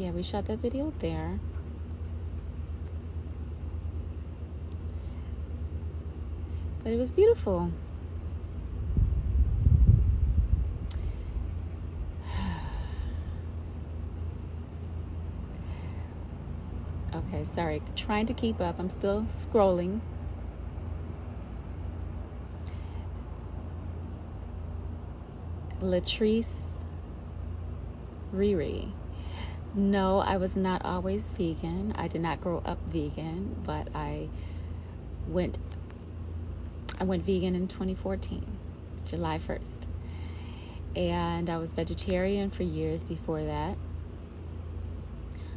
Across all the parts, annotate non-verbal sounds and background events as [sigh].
yeah, we shot that video there. But it was beautiful. [sighs] Okay, sorry, trying to keep up. I'm still scrolling. Latrice Riri. No, I was not always vegan. I did not grow up vegan, but I went I went vegan in 2014, July 1st. And I was vegetarian for years before that.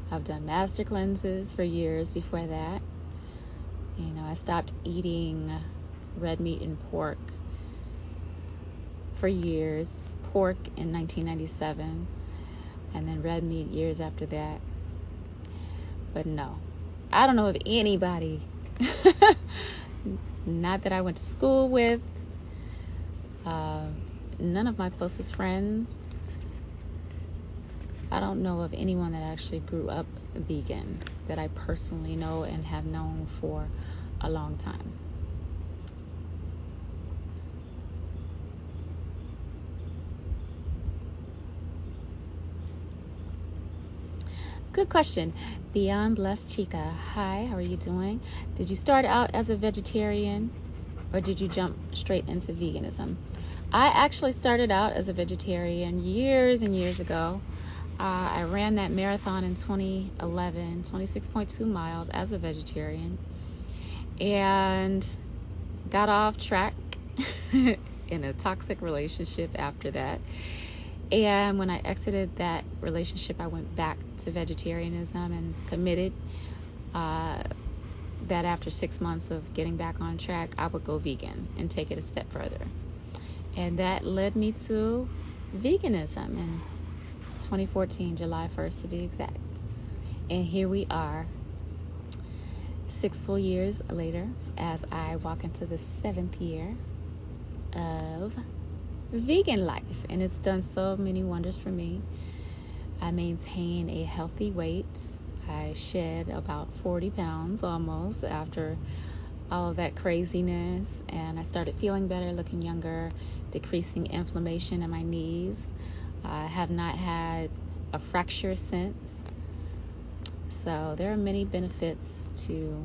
I've done master cleanses for years before that. You know, I stopped eating red meat and pork for years. Pork in 1997, and then red meat years after that. But no, I don't know of anybody, [laughs] not that I went to school with, uh, none of my closest friends, I don't know of anyone that actually grew up vegan that I personally know and have known for a long time. Good question. Beyond Blessed Chica. Hi, how are you doing? Did you start out as a vegetarian or did you jump straight into veganism? I actually started out as a vegetarian years and years ago. Uh, I ran that marathon in 2011, 26.2 miles as a vegetarian, and got off track [laughs] in a toxic relationship after that. And when I exited that relationship, I went back to vegetarianism and committed uh, that after six months of getting back on track, I would go vegan and take it a step further. And that led me to veganism in 2014, July 1st to be exact. And here we are, six full years later, as I walk into the seventh year of vegan life, and it's done so many wonders for me. I maintain a healthy weight. I shed about 40 pounds almost after all of that craziness, and I started feeling better, looking younger, decreasing inflammation in my knees. I have not had a fracture since. So, there are many benefits to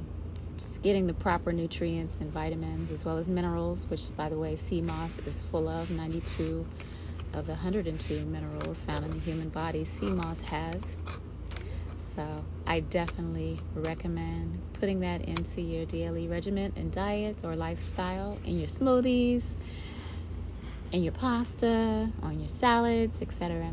getting the proper nutrients and vitamins as well as minerals, which, by the way, sea moss is full of 92 of the 102 minerals found in the human body. Sea moss has. So, I definitely recommend putting that into your daily regimen and diet or lifestyle in your smoothies, in your pasta, on your salads, etc.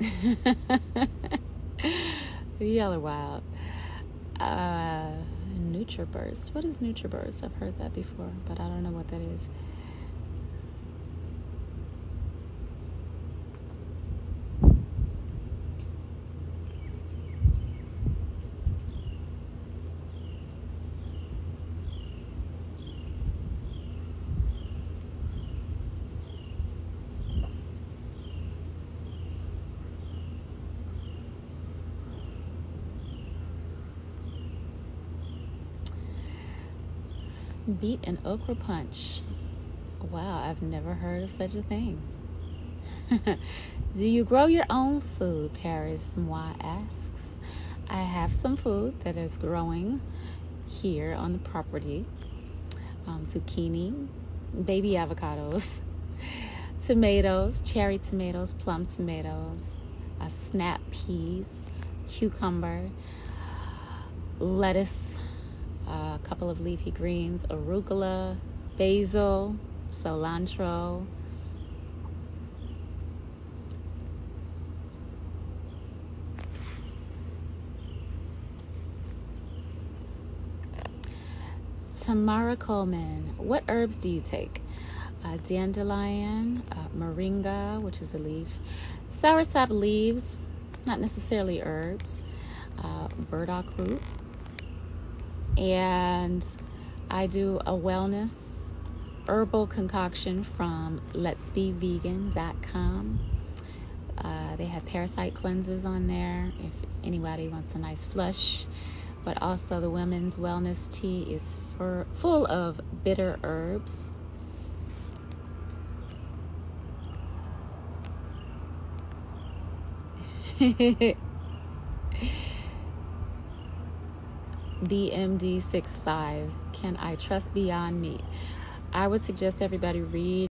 [laughs] Yellow Wild. Uh, NutriBurst. What is NutriBurst? I've heard that before, but I don't know what that is. Beet and okra punch. Wow, I've never heard of such a thing. [laughs] Do you grow your own food? Paris Moi asks. I have some food that is growing here on the property um, zucchini, baby avocados, [laughs] tomatoes, cherry tomatoes, plum tomatoes, uh, snap peas, cucumber, lettuce, a couple of leafy greens, arugula, basil, cilantro. Tamara Coleman, what herbs do you take? Uh, dandelion, uh, moringa, which is a leaf, soursop leaves, not necessarily herbs, uh, burdock root. And I do a wellness herbal concoction from letsbevegan.com. Uh, they have parasite cleanses on there if anybody wants a nice flush. But also, the women's wellness tea is for, full of bitter herbs. [laughs] BMD65. Can I trust Beyond Meat? I would suggest everybody read